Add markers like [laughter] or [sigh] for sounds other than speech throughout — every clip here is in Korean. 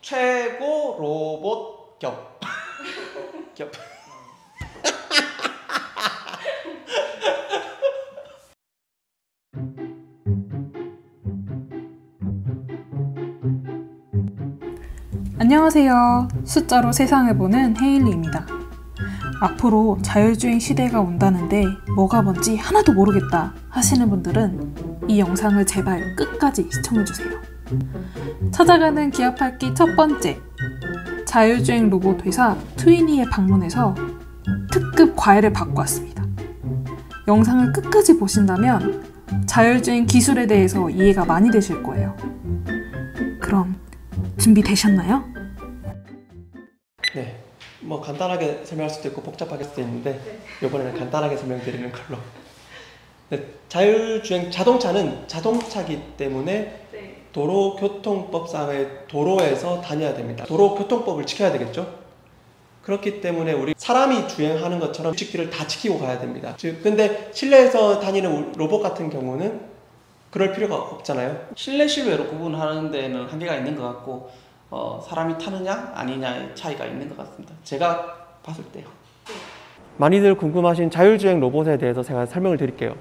최고 로봇 겹. [laughs] 겹. 안녕하세요. 숫자로 세상을 보는 헤일리입니다. 앞으로 자율주행 시대가 온다는데 뭐가 뭔지 하나도 모르겠다 하시는 분들은 이 영상을 제발 끝까지 시청해주세요. 찾아가는 기업학기 첫 번째 자율주행 로봇 회사 트위니에 방문해서 특급 과외를 받고 왔습니다. 영상을 끝까지 보신다면 자율주행 기술에 대해서 이해가 많이 되실 거예요. 그럼 준비되셨나요? 네. 뭐 간단하게 설명할 수도 있고 복잡하게 수도 있는데 이번에는 간단하게 설명드리는 걸로. 네, 자율주행 자동차는 자동차기 때문에 도로교통법상의 도로에서 다녀야 됩니다. 도로교통법을 지켜야 되겠죠? 그렇기 때문에 우리 사람이 주행하는 것처럼 규칙들을 다 지키고 가야 됩니다. 즉, 근데 실내에서 다니는 로봇 같은 경우는 그럴 필요가 없잖아요. 실내 실외로 구분하는 데는 한계가 있는 것 같고 어, 사람이 타느냐 아니냐의 차이가 있는 것 같습니다. 제가 봤을 때요. 많이들 궁금하신 자율주행 로봇에 대해서 제가 설명을 드릴게요.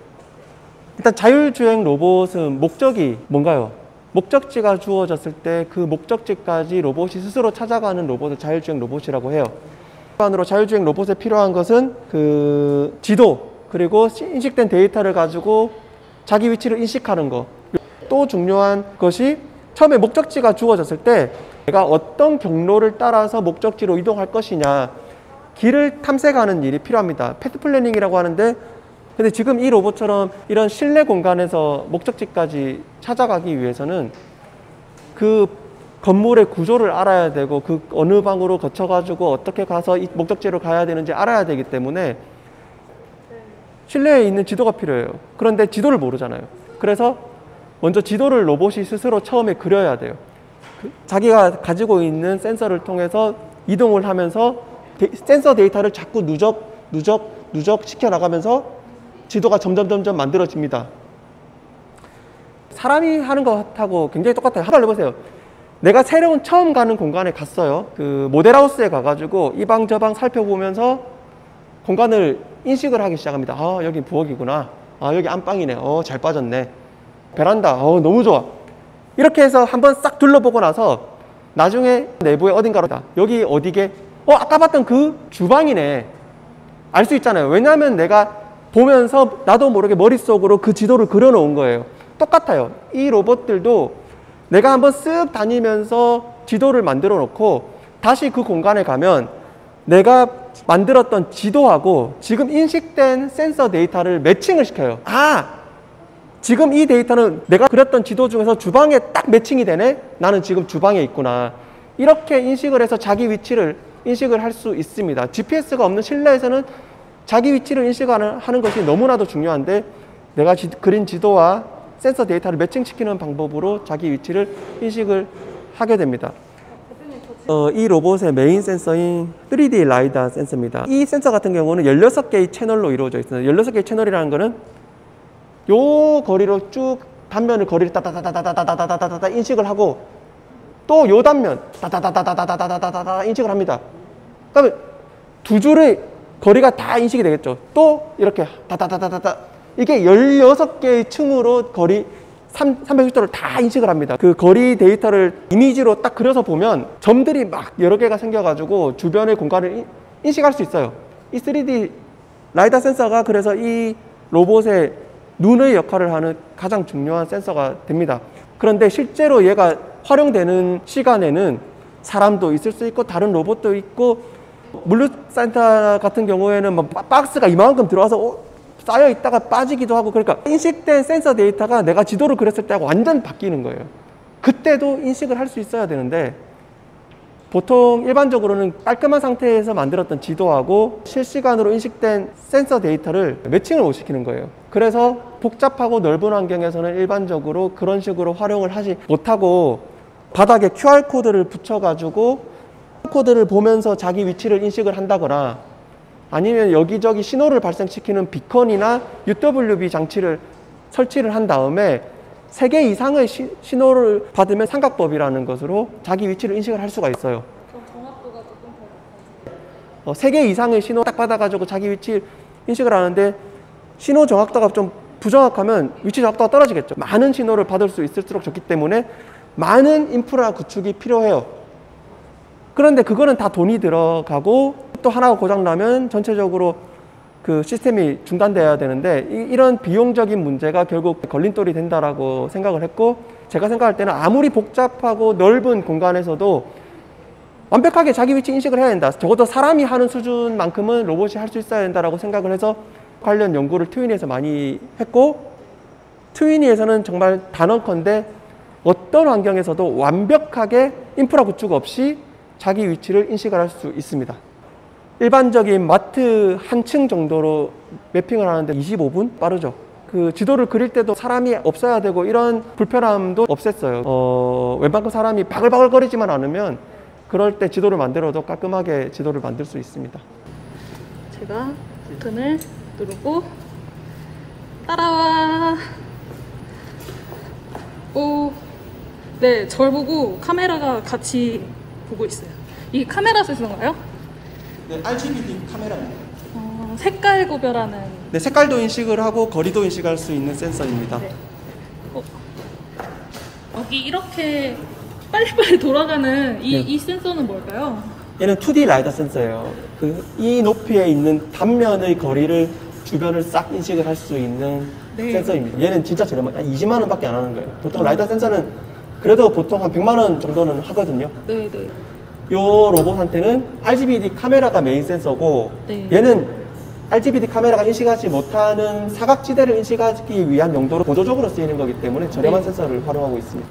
일단 자율주행 로봇은 목적이 뭔가요? 목적지가 주어졌을 때 그 목적지까지 로봇이 스스로 찾아가는 로봇을 자율주행 로봇이라고 해요. 일반으로 자율주행 로봇에 필요한 것은 그 지도 그리고 인식된 데이터를 가지고 자기 위치를 인식하는 거. 또 중요한 것이 처음에 목적지가 주어졌을 때 내가 어떤 경로를 따라서 목적지로 이동할 것이냐 길을 탐색하는 일이 필요합니다. path planning이라고 하는데 근데 지금 이 로봇처럼 이런 실내 공간에서 목적지까지 찾아가기 위해서는 그 건물의 구조를 알아야 되고 그 어느 방으로 거쳐가지고 어떻게 가서 이 목적지로 가야 되는지 알아야 되기 때문에 실내에 있는 지도가 필요해요. 그런데 지도를 모르잖아요. 그래서 먼저 지도를 로봇이 스스로 처음에 그려야 돼요. 그 자기가 가지고 있는 센서를 통해서 이동을 하면서 데, 센서 데이터를 자꾸 누적, 누적, 누적 시켜 나가면서 지도가 점점 점점 만들어집니다. 사람이 하는 것하고 굉장히 똑같아요. 하나 해보세요. 내가 새로운 처음 가는 공간에 갔어요. 그 모델하우스에 가가지고 이 방 저 방 살펴보면서 공간을 인식을 하기 시작합니다. 아, 여기 부엌이구나. 아, 여기 안방이네. 어, 잘 빠졌네. 베란다. 어, 너무 좋아. 이렇게 해서 한번 싹 둘러보고 나서 나중에 내부에 어딘가로 여기 어디게? 어, 아까 봤던 그 주방이네. 알 수 있잖아요. 왜냐하면 내가 보면서 나도 모르게 머릿속으로 그 지도를 그려놓은 거예요. 똑같아요. 이 로봇들도 내가 한번 쓱 다니면서 지도를 만들어 놓고 다시 그 공간에 가면 내가 만들었던 지도하고 지금 인식된 센서 데이터를 매칭을 시켜요. 아! 지금 이 데이터는 내가 그렸던 지도 중에서 주방에 딱 매칭이 되네? 나는 지금 주방에 있구나. 이렇게 인식을 해서 자기 위치를 인식을 할 수 있습니다. GPS가 없는 실내에서는 자기 위치를 인식하는 하는 것이 너무나도 중요한데 내가 지, 그린 지도와 센서 데이터를 매칭시키는 방법으로 자기 위치를 인식을 하게 됩니다. 어, 이 로봇의 메인 센서인 3D 라이다 센서입니다. 이 센서 같은 경우는 16개의 채널로 이루어져 있습니다. 16개의 채널이라는 것은 요 거리로 쭉 단면을 거리를 따다다다다다다다다다 인식을 하고 또 요 단면 따다다다다다다다다다 인식을 합니다. 그러면 두 줄의 거리가 다 인식이 되겠죠. 또 이렇게 다다다다다다 이게 16개의 층으로 거리 3, 360도를 다 인식을 합니다. 그 거리 데이터를 이미지로 딱 그려서 보면 점들이 막 여러 개가 생겨가지고 주변의 공간을 인식할 수 있어요. 이 3D 라이다 센서가 그래서 이 로봇의 눈의 역할을 하는 가장 중요한 센서가 됩니다. 그런데 실제로 얘가 활용되는 시간에는 사람도 있을 수 있고 다른 로봇도 있고 물류센터 같은 경우에는 뭐 박스가 이만큼 들어와서 어, 쌓여 있다가 빠지기도 하고 그러니까 인식된 센서 데이터가 내가 지도를 그렸을 때하고 완전 바뀌는 거예요. 그때도 인식을 할 수 있어야 되는데 보통 일반적으로는 깔끔한 상태에서 만들었던 지도하고 실시간으로 인식된 센서 데이터를 매칭을 못 시키는 거예요. 그래서 복잡하고 넓은 환경에서는 일반적으로 그런 식으로 활용을 하지 못하고 바닥에 QR코드를 붙여가지고 코드를 보면서 자기 위치를 인식을 한다거나 아니면 여기저기 신호를 발생시키는 비컨이나 UWB 장치를 설치를 한 다음에 3개 이상의 시- 신호를 받으면 삼각법이라는 것으로 자기 위치를 인식을 할 수가 있어요. 어, 3개 이상의 신호 딱 받아가지고 자기 위치 인식을 하는데 신호 정확도가 좀 부정확하면 위치 정확도가 떨어지겠죠. 많은 신호를 받을 수 있을수록 좋기 때문에 많은 인프라 구축이 필요해요. 그런데 그거는 다 돈이 들어가고 또 하나가 고장나면 전체적으로 그 시스템이 중단돼야 되는데 이, 런 비용적인 문제가 결국 걸림돌이 된다라고 생각을 했고 제가 생각할 때는 아무리 복잡하고 넓은 공간에서도 완벽하게 자기 위치 인식을 해야 된다. 적어도 사람이 하는 수준만큼은 로봇이 할 수 있어야 된다라고 생각을 해서 관련 연구를 트윈이에서 많이 했고 트윈이에서는 정말 단언컨대 어떤 환경에서도 완벽하게 인프라 구축 없이 자기 위치를 인식을 할 수 있습니다. 일반적인 마트 한 층 정도로 매핑을 하는데 25분 빠르죠. 그 지도를 그릴 때도 사람이 없어야 되고 이런 불편함도 없앴어요. 어, 웬만큼 사람이 바글바글 거리지만 않으면 그럴 때 지도를 만들어도 깔끔하게 지도를 만들 수 있습니다. 제가 버튼을 누르고 따라와. 오, 네, 절 보고 카메라가 같이 보고 있어요. 이 카메라 센서인가요? 네, RGB 카메라입니다. 어, 색깔 구별하는. 네, 색깔도 인식을 하고 거리도 인식할 수 있는 센서입니다. 네. 어, 여기 이렇게 빨리빨리 돌아가는 이, 네. 이 센서는 뭘까요? 얘는 2D 라이다 센서예요. 그 이 높이에 있는 단면의 거리를 주변을 싹 인식을 할 수 있는 네. 센서입니다. 얘는 진짜 저렴한 한 20만 원밖에 안 하는 거예요. 보통 라이다 센서는 그래도 보통 한 100만 원 정도는 하거든요. 네, 네. 요 로봇한테는 RGBD 카메라가 메인 센서고 네. 얘는 RGBD 카메라가 인식하지 못하는 사각지대를 인식하기 위한 용도로 보조적으로 쓰이는 거기 때문에 저렴한 네. 센서를 활용하고 있습니다.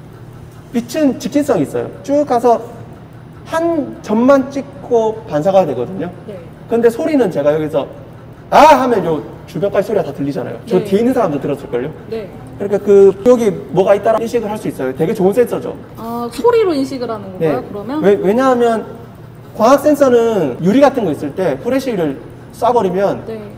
빛은 직진성이 있어요. 쭉 가서 한 점만 찍고 반사가 되거든요. 네. 근데 소리는 제가 여기서 아 하면 요 주변까지 소리가 다 들리잖아요. 저 네. 뒤에 있는 사람도 들었을걸요. 네. 그러니까 그 여기 뭐가 있다라 인식을 할 수 있어요. 되게 좋은 센서죠. 아, 소리로 인식을 하는 건가요, 네. 그러면? 왜, 왜냐하면 광학 센서는 유리 같은 거 있을 때 후레쉬를 쏴버리면 네.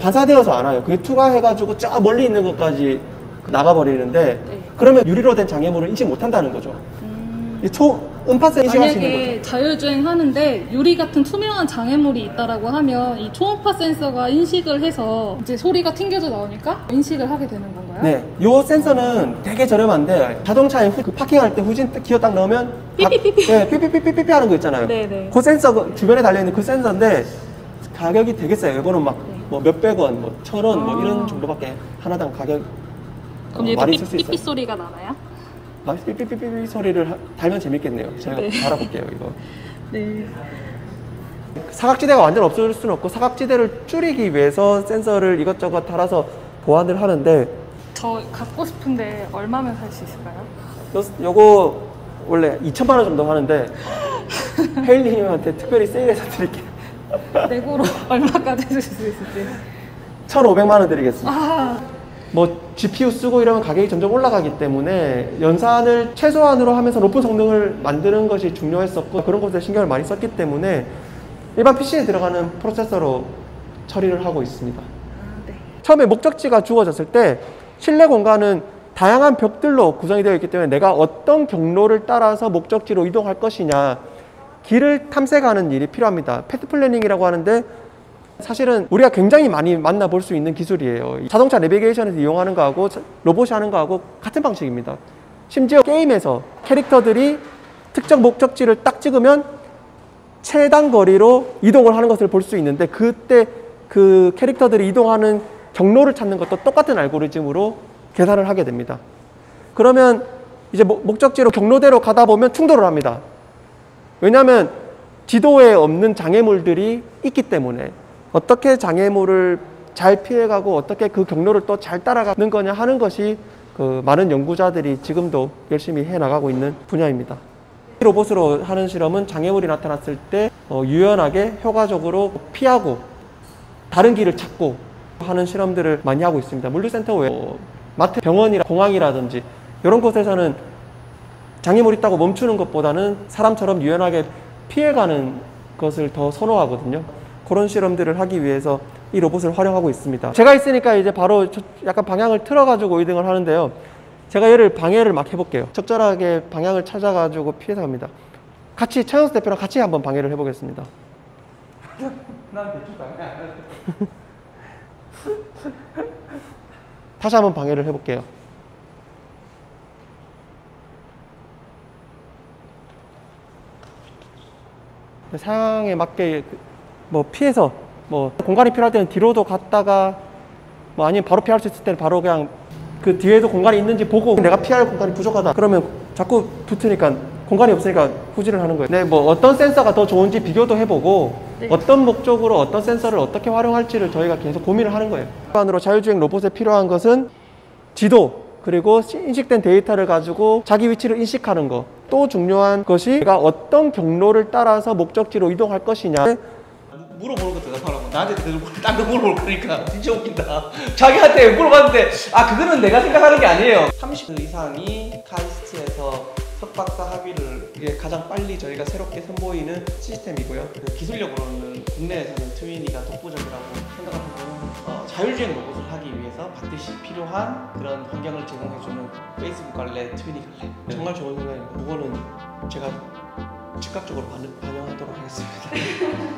반사되어서 안 와요. 그게 투과해가지고 저 멀리 있는 것까지 나가버리는데 네. 그러면 유리로 된 장애물을 인식 못한다는 거죠. 음, 이초 음파세. 만약에 자율주행 하는데 유리 같은 투명한 장애물이 있다라고 하면 이 초음파 센서가 인식을 해서 이제 소리가 튕겨져 나오니까 인식을 하게 되는 건가요? 네, 요 센서는 되게 저렴한데 자동차에 후, 그 파킹할 때 후진 기어 딱 넣으면 다- 삐삐삐삐. 네, 삐삐삐삐삐 하는 거 있잖아요. 네네. 그 센서 그 주변에 달려 있는 그 센서인데 가격이 되게 세요. 이거는 막 네. 뭐 몇백 원, 뭐 천 원, 뭐 아. 이런 정도밖에 하나당 가격 그럼 어, 얘도. 삐삐 소리가 나나요? 아, 삐삐삐삐 소리를 하- 달면 재밌겠네요. 제가 네. 달아볼게요, 이거. [laughs] 네. 사각지대가 완전 없어질 수는 없고 사각지대를 줄이기 위해서 센서를 이것저것 달아서 보완을 하는데 저 갖고 싶은데 얼마면 살 수 있을까요? 요, 요거 원래 2천만 원 정도 하는데 [laughs] 헤일리님한테 특별히 세일해서 드릴게요. 내고로 얼마까지 줄수 있을지. 1,500만 원 드리겠습니다. 아, 뭐 GPU 쓰고 이러면 가격이 점점 올라가기 때문에 연산을 최소한으로 하면서 높은 성능을 만드는 것이 중요했었고 그런 것에 신경을 많이 썼기 때문에 일반 PC에 들어가는 프로세서로 처리를 하고 있습니다. 네. 처음에 목적지가 주어졌을 때 실내 공간은 다양한 벽들로 구성이 되어 있기 때문에 내가 어떤 경로를 따라서 목적지로 이동할 것이냐 길을 탐색하는 일이 필요합니다. path planning이라고 하는데 사실은 우리가 굉장히 많이 만나볼 수 있는 기술이에요. 자동차 내비게이션에서 이용하는 거하고 로봇이 하는 거하고 같은 방식입니다. 심지어 게임에서 캐릭터들이 특정 목적지를 딱 찍으면 최단 거리로 이동을 하는 것을 볼 수 있는데 그때 그 캐릭터들이 이동하는 경로를 찾는 것도 똑같은 알고리즘으로 계산을 하게 됩니다. 그러면 이제 목- 목적지로 경로대로 가다 보면 충돌을 합니다. 왜냐하면 지도에 없는 장애물들이 있기 때문에 어떻게 장애물을 잘 피해가고 어떻게 그 경로를 또 잘 따라가는 거냐 하는 것이 그 많은 연구자들이 지금도 열심히 해 나가고 있는 분야입니다. 이 로봇으로 하는 실험은 장애물이 나타났을 때 어, 유연하게 효과적으로 피하고 다른 길을 찾고 하는 실험들을 많이 하고 있습니다. 물류센터 외에 어, 마트, 병원이나 공항이라든지 이런 곳에서는 장애물 있다고 멈추는 것보다는 사람처럼 유연하게 피해가는 것을 더 선호하거든요. 그런 실험들을 하기 위해서 이 로봇을 활용하고 있습니다. 제가 있으니까 이제 바로 저- 약간 방향을 틀어가지고 이동을 하는데요. 제가 얘를 방해를 막 해볼게요. 적절하게 방향을 찾아가지고 피해서 갑니다. 같이 최영수 대표랑 같이 한번 방해를 해보겠습니다. [laughs] 다시 한번 방해를 해볼게요. 상황에 맞게 그- 뭐 피해서 뭐 공간이 필요할 때는 뒤로도 갔다가 뭐 아니면 바로 피할 수 있을 때는 바로 그냥 그 뒤에도 공간이 있는지 보고 내가 피할 공간이 부족하다 그러면 자꾸 붙으니까 공간이 없으니까 후진을 하는 거예요. 네, 뭐 어떤 센서가 더 좋은지 비교도 해보고 어떤 목적으로 어떤 센서를 어떻게 활용할지를 저희가 계속 고민을 하는 거예요. 일반으로 자율주행 로봇에 필요한 것은 지도 그리고 인식된 데이터를 가지고 자기 위치를 인식하는 거. 또 중요한 것이 내가 어떤 경로를 따라서 목적지로 이동할 것이냐. 물어보는 거 대답하라고. 나한테 대답 딴거 물어볼 거니까. [laughs] 진짜 웃긴다. 자기한테 물어봤는데 아 그거는 내가 생각하는 게 아니에요. 30 이상이 카이스트에서 석박사 학위를 이게 가장 빨리 저희가 새롭게 선보이는 시스템이고요. 그 기술력으로는 국내에서는 트위니가 독보적이라고 생각하고 어, 자율주행 로봇을 하기 위해서 반드시 필요한 그런 환경을 제공해주는 페이스북 갈래 트위니 갈래. 정말 좋은 생각입니다. 그거는 제가 즉각적으로 반영하도록 하겠습니다 [laughs]